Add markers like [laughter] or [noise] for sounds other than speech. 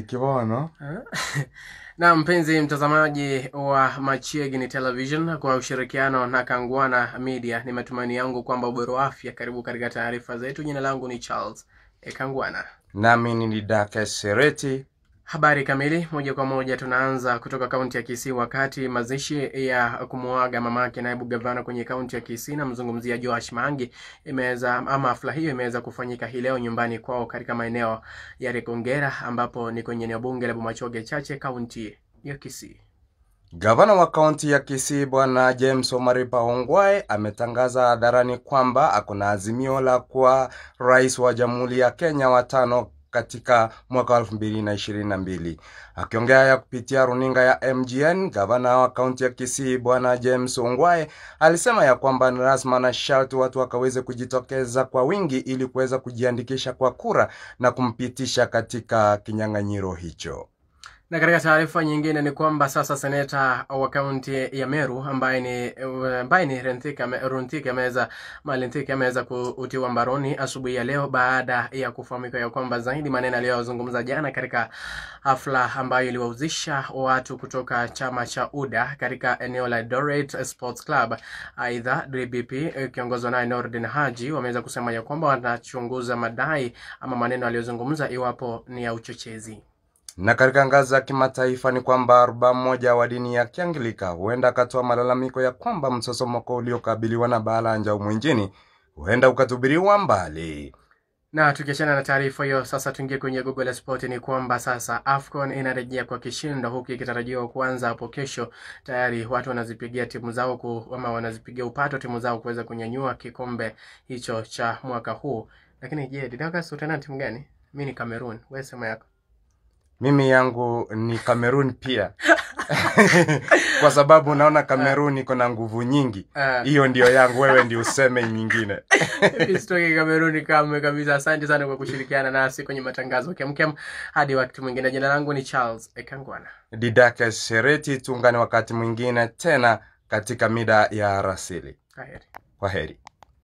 Kibono. [laughs] na mpenzi mtazamaji wa Machiegni Television kwa ushirikiano na Kangwana Media, ni matumaini yangu kwamba ubero wa afya. Karibu katika taarifa zetu. Jina langu ni Charles e Kangwana. Nami ni Didake Sereti. Habari kamili moja kwa moja, tunaanza kutoka kaunti ya Kisii. Wakati mazishi ya kumuaga mamake naibu gavana kwenye kaunti ya Kisii, namzungumzia Joash Mangi, imeweza ama hafla hiyo imeweza kufanyika hii leo nyumbani kwao katika maeneo ya Rekongera, ambapo ni kwenye eneo bunge la Bomachoge Chache, kaunti ya Kisii. Gavana wa kaunti ya Kisii Bwana James Omariba Ongwae ametangaza hadharani kwamba akuna azimio la kuwa rais wa Jamhuri ya Kenya wa tano katika mwaka wa elfu mbili na ishirini na mbili. Akiongea ya kupitia runinga ya MGN, gavana wa kaunti ya Kisii Bwana James Ongwae alisema ya kwamba ni lazima na sharti watu wakaweze kujitokeza kwa wingi ili kuweza kujiandikisha kwa kura na kumpitisha katika kinyang'anyiro hicho. Na katika taarifa nyingine ni kwamba sasa seneta wa kaunti ya Meru ambaye ni ambaye ni Runtik ameweza Malentika ameweza kutiwa mbaroni asubuhi ya leo baada ya kufahamika ya kwamba zaidi maneno aliyozungumza jana katika hafla ambayo iliwahusisha watu kutoka chama cha UDA katika eneo la Eldoret Sports Club. Aidha, DBP ikiongozwa naye Nordin Haji wameweza kusema ya kwamba wanachunguza madai ama maneno aliyozungumza iwapo ni ya uchochezi na katika ngazi ya kimataifa ni kwamba arobaini moja wa dini ya Kianglika huenda akatoa malalamiko ya kwamba msosomoko uliokabiliwa na balaa la njaa humu huenda ukatubiriwa mbali. Na tukiachana na taarifa hiyo, sasa tuingie kwenye Google la Sport. Ni kwamba sasa AFCON inarejea kwa kishindo, huku ikitarajiwa kuanza hapo kesho. Tayari watu wanazipigia timu zao ku, ama wanazipigia upato timu zao kuweza kunyanyua kikombe hicho cha mwaka huu. Lakini je, Didakas utaenda timu gani? Mi ni Cameroon, wewe sema yako. Mimi yangu ni Cameroon pia [laughs] kwa sababu naona Cameroon iko na nguvu nyingi. Hiyo ndio yangu, wewe ndio useme nyingine. [laughs] Sitoki Cameroon kamwe kabisa. Asante sana kwa kushirikiana nasi kwenye matangazo kemkem. Hadi wakati mwingine, jina langu ni Charles Ekangwana. Didake Shereti. tuungane wakati mwingine tena katika mida ya rasili. Kwaheri. Kwa heri.